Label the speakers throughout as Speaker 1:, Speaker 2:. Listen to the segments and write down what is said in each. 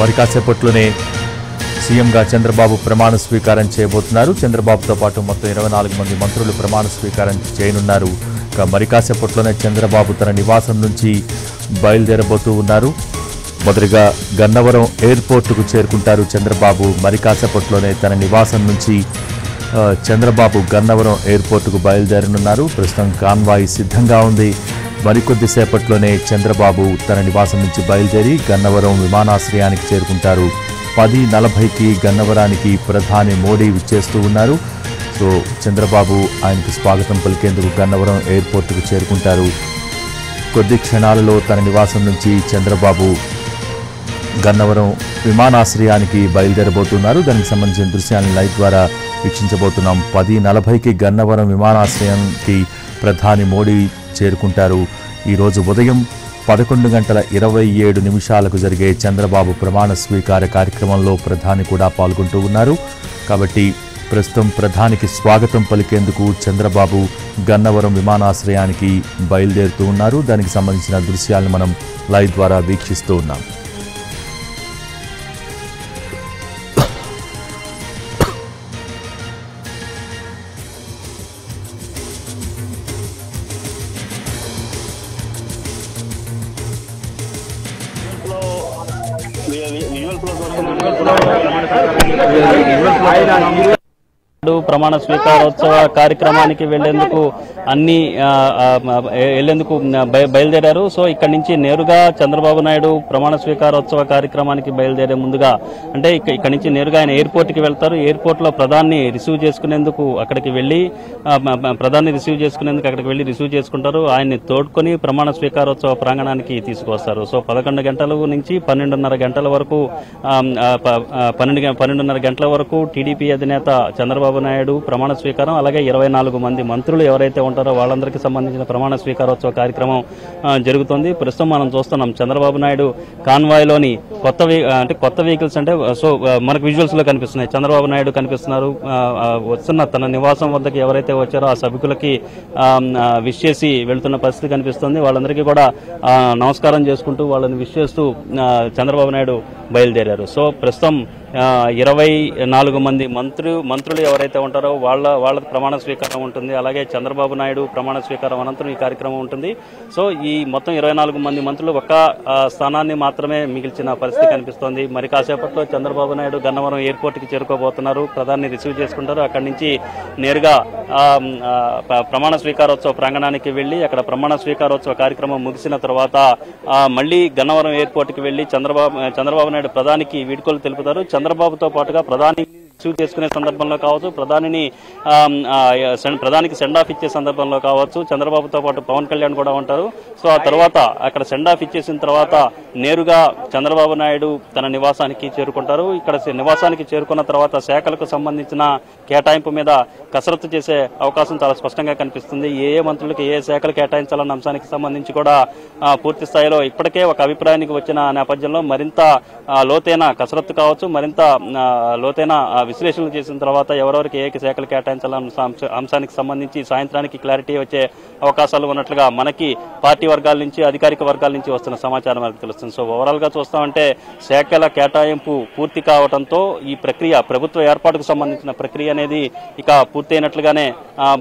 Speaker 1: మరి కాసేపట్లోనే సీఎంగా చంద్రబాబు ప్రమాణ స్వీకారం చేయబోతున్నారు. చంద్రబాబుతో పాటు మొత్తం ఇరవై నాలుగు మంది మంత్రులు ప్రమాణ స్వీకారం చేయనున్నారు. ఇక మరి కాసేపట్లోనే చంద్రబాబు తన నివాసం నుంచి బయలుదేరబోతూ ఉన్నారు. మొదటిగా గన్నవరం ఎయిర్పోర్టుకు చేరుకుంటారు చంద్రబాబు. మరి కాసేపట్లోనే తన నివాసం నుంచి చంద్రబాబు గన్నవరం ఎయిర్పోర్టుకు బయలుదేరనున్నారు. ప్రస్తుతం కాన్వాయ్ సిద్ధంగా ఉంది. మరికొద్దిసేపట్లోనే చంద్రబాబు తన నివాసం నుంచి బయలుదేరి గన్నవరం విమానాశ్రయానికి చేరుకుంటారు. పది నలభైకి గన్నవరానికి ప్రధాని మోడీ విచ్చేస్తూ ఉన్నారు. సో చంద్రబాబు ఆయనకు స్వాగతం పలికేందుకు గన్నవరం ఎయిర్పోర్టుకు చేరుకుంటారు. కొద్ది క్షణాలలో తన నివాసం నుంచి చంద్రబాబు గన్నవరం విమానాశ్రయానికి బయలుదేరబోతున్నారు. దానికి సంబంధించిన దృశ్యాన్ని లైవ్ ద్వారా వీక్షించబోతున్నాం. పది నలభైకి గన్నవరం విమానాశ్రయానికి ప్రధాని మోడీ చేరుకుంటారు. ఈరోజు ఉదయం పదకొండు గంటల ఇరవై ఏడు నిమిషాలకు జరిగే చంద్రబాబు ప్రమాణ స్వీకార కార్యక్రమంలో ప్రధాని కూడా పాల్గొంటూ ఉన్నారు. కాబట్టి ప్రస్తుతం ప్రధానికి స్వాగతం పలికేందుకు చంద్రబాబు గన్నవరం విమానాశ్రయానికి బయలుదేరుతూ ఉన్నారు. దానికి సంబంధించిన దృశ్యాలను మనం లైవ్ ద్వారా వీక్షిస్తూ ఉన్నాం.
Speaker 2: విజువల్ ఫ్లో కోసం నాడు ప్రమాణ స్వీకారోత్సవ కార్యక్రమానికి వెళ్ళేందుకు అన్ని వెళ్ళేందుకు బయలుదేరారు. సో ఇక్కడ నుంచి నేరుగా చంద్రబాబు నాయుడు ప్రమాణ స్వీకారోత్సవ కార్యక్రమానికి బయలుదేరే ముందుగా అంటే ఇక్కడ నుంచి నేరుగా ఆయన ఎయిర్పోర్ట్కి వెళ్తారు. ఎయిర్పోర్ట్లో ప్రధాన్ని రిసీవ్ చేసుకునేందుకు అక్కడికి వెళ్ళి ప్రధాన్ని రిసీవ్ చేసుకునేందుకు అక్కడికి వెళ్ళి రిసీవ్ చేసుకుంటారు. ఆయన్ని తోడ్కొని ప్రమాణ స్వీకారోత్సవ ప్రాంగణానికి తీసుకొస్తారు సో పదకొండు గంటల నుంచి పన్నెండున్నర గంటల వరకు పన్నెండు పన్నెండున్నర గంటల వరకు టీడీపీ అధినేత చంద్రబాబు నాయుడు ప్రమాణ స్వీకారం అలాగే ఇరవై నాలుగు మంది మంత్రులు ఎవరైతే ఉంటారో వాళ్ళందరికీ సంబంధించిన ప్రమాణ స్వీకారోత్సవ కార్యక్రమం జరుగుతుంది. ప్రస్తుతం మనం చూస్తున్నాం చంద్రబాబు నాయుడు కాన్వాయ్లోని కొత్త అంటే కొత్త వెహికల్స్ అంటే సో మనకు విజువల్స్లో కనిపిస్తున్నాయి. చంద్రబాబు నాయుడు కనిపిస్తున్నారు వస్తున్న తన నివాసం వద్దకు ఎవరైతే వచ్చారో ఆ సభికులకి విష్ చేసి వెళ్తున్న పరిస్థితి కనిపిస్తుంది. వాళ్ళందరికీ కూడా నమస్కారం చేసుకుంటూ వాళ్ళని విష్ చేస్తూ చంద్రబాబు నాయుడు బయలుదేరారు. సో ప్రస్తుతం ఇరవై నాలుగు మంది మంత్రు మంత్రులు ఎవరైతే ఉంటారో వాళ్ళ వాళ్ళ ప్రమాణ స్వీకారం ఉంటుంది. అలాగే చంద్రబాబు నాయుడు ప్రమాణ స్వీకారం అనంతరం ఈ కార్యక్రమం ఉంటుంది. సో ఈ మొత్తం ఇరవై నాలుగు మంది మంత్రులు ఒక్క స్థానాన్ని మాత్రమే మిగిల్చిన పరిస్థితి కనిపిస్తోంది. మరి కాసేపట్లో చంద్రబాబు నాయుడు గన్నవరం ఎయిర్పోర్ట్కి చేరుకోబోతున్నారు. ప్రధాని రిసీవ్ చేసుకుంటారు. అక్కడి నుంచి నేరుగా ప్ర- ప్రమాణ స్వీకారోత్సవ ప్రాంగణానికి వెళ్ళి అక్కడ ప్రమాణ స్వీకారోత్సవ కార్యక్రమం ముగిసిన తర్వాత మళ్ళీ గన్నవరం ఎయిర్పోర్ట్కి వెళ్ళి చంద్రబాబు చంద్రబాబు నాయుడు ప్రధానికి వీడ్కోలు తెలుపుతారు. చంద్రబాబుతో పాటుగా ప్రధాని రిసీవ్ చేసుకునే సందర్భంలో కావచ్చు ప్రధానిని ప్రధానికి సెండ్ ఆఫ్ ఇచ్చే సందర్భంలో కావచ్చు చంద్రబాబుతో పాటు పవన్ కళ్యాణ్ కూడా ఉంటారు. సో ఆ తర్వాత అక్కడ సెండ్ ఆఫ్ ఇచ్చేసిన తర్వాత నేరుగా చంద్రబాబు నాయుడు తన నివాసానికి చేరుకుంటారు. ఇక్కడ నివాసానికి చేరుకున్న తర్వాత శాఖలకు సంబంధించిన కేటాయింపు మీద కసరత్తు చేసే అవకాశం చాలా స్పష్టంగా కనిపిస్తుంది. ఏ ఏ మంత్రులకు ఏ శాఖలు కేటాయించాలన్న అంశానికి సంబంధించి కూడా పూర్తి స్థాయిలో ఇప్పటికే ఒక అభిప్రాయానికి వచ్చిన నేపథ్యంలో మరింత లోతైన కసరత్తు కావచ్చు మరింత లోతైన విశ్లేషణలు చేసిన తర్వాత ఎవరెవరికి ఏ శాఖలు కేటాయించాలన్న అంశానికి సంబంధించి సాయంత్రానికి క్లారిటీ వచ్చే అవకాశాలు ఉన్నట్లుగా మనకి పార్టీ వర్గాల నుంచి అధికారిక వర్గాల నుంచి వస్తున్న సమాచారం మనకు తెలుస్తుంది. సో ఓవరాల్గా చూస్తామంటే శాఖల కేటాయింపు పూర్తి కావడంతో ఈ ప్రక్రియ ప్రభుత్వ ఏర్పాటుకు సంబంధించిన ప్రక్రియ అనేది ఇక పూర్తయినట్లుగానే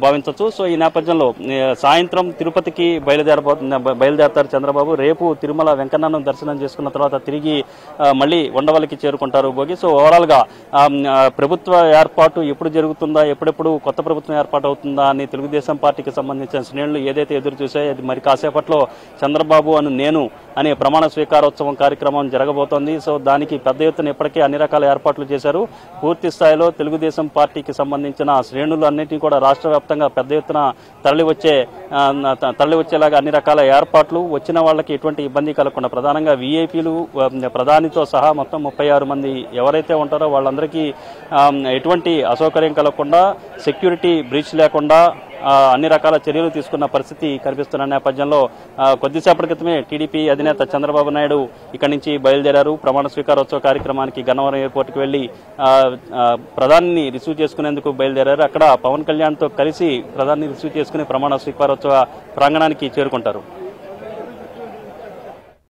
Speaker 2: భావించవచ్చు. సో ఈ నేపథ్యంలో సాయంత్రం తిరుపతికి బయలుదేరబో బయలుదేరతారు చంద్రబాబు. రేపు తిరుమల వెంకన్నను దర్శనం చేసుకున్న తర్వాత తిరిగి మళ్ళీ ఉండవల్లికి చేరుకుంటారు భోగి. సో ఓవరాల్గా ప్రభుత్వ ఏర్పాటు ఎప్పుడు జరుగుతుందా ఎప్పుడెప్పుడు కొత్త ప్రభుత్వం ఏర్పాటు అవుతుందా అని తెలుగుదేశం పార్టీకి సంబంధించిన శ్రేణులు ఏదైతే ఎదురు చూసాయో అది మరి కాసేపట్లో చంద్రబాబు అను నేను అనే ప్రమాణ స్వీకారోత్సవం కార్యక్రమం జరగబోతోంది. సో దానికి పెద్ద ఎత్తున ఇప్పటికే అన్ని రకాల ఏర్పాట్లు చేశారు. పూర్తి స్థాయిలో తెలుగుదేశం పార్టీకి సంబంధించిన శ్రేణులు అన్నింటినీ కూడా రాష్ట్ర వ్యాప్తంగా పెద్ద ఎత్తున తరలి వచ్చే తరలి వచ్చేలాగా అన్ని రకాల ఏర్పాట్లు. వచ్చిన వాళ్ళకి ఎటువంటి ఇబ్బంది కలగకుండా ప్రధానంగా వీఐపీలు ప్రధానితో సహా మొత్తం ముప్పై ఆరు మంది ఎవరైతే ఉంటారో వాళ్ళందరికీ ఎటువంటి అసౌకర్యం కలగకుండా సెక్యూరిటీ బ్రీచ్ లేకుండా అన్ని రకాల చర్యలు తీసుకున్న పరిస్థితి కనిపిస్తున్న నేపథ్యంలో కొద్దిసేపటి క్రితమే టీడీపీ అధినేత చంద్రబాబు నాయుడు ఇక్కడి నుంచి బయలుదేరారు. ప్రమాణ స్వీకారోత్సవ కార్యక్రమానికి గన్నవరం ఎయిర్పోర్ట్కి వెళ్ళి ప్రధానిని రిసీవ్ చేసుకునేందుకు బయలుదేరారు. అక్కడ పవన్ కళ్యాణ్తో కలిసి ప్రధాని రిసీవ్ చేసుకుని ప్రమాణ స్వీకారోత్సవ ప్రాంగణానికి చేరుకుంటారు.